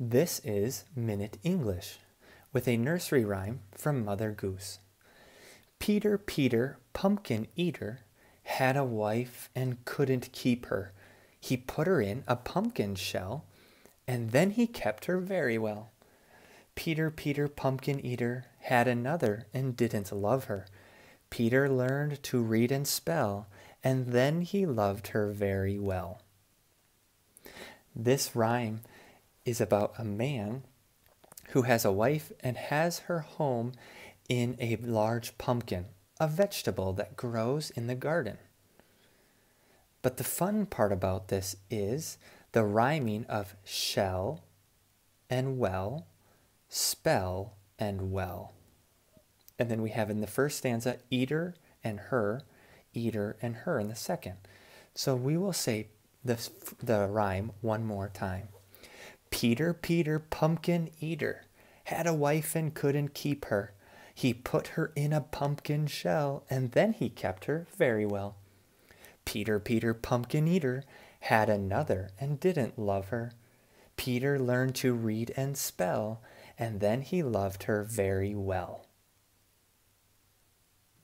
This is Minute English with a nursery rhyme from Mother Goose. Peter, Peter, pumpkin eater, had a wife and couldn't keep her. He put her in a pumpkin shell, and then he kept her very well. Peter, Peter, pumpkin eater, had another and didn't love her. Peter learned to read and spell, and then he loved her very well. This rhyme is about a man who has a wife and has her home in a large pumpkin, a vegetable that grows in the garden. But the fun part about this is the rhyming of shell and well, spell and well. And then we have in the first stanza eater and her, eater and her in the second. So we will say this, the rhyme one more time. Peter, Peter, pumpkin eater, had a wife and couldn't keep her. He put her in a pumpkin shell, and then he kept her very well. Peter, Peter, pumpkin eater, had another and didn't love her. Peter learned to read and spell, and then he loved her very well.